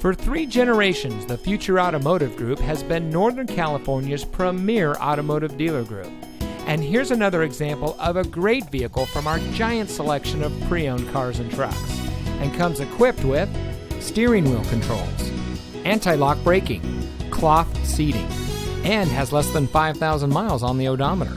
For three generations, the Future Automotive Group has been Northern California's premier automotive dealer group. And here's another example of a great vehicle from our giant selection of pre owned cars and trucks. And comes equipped with steering wheel controls, anti lock braking, cloth seating, and has less than 5,000 miles on the odometer.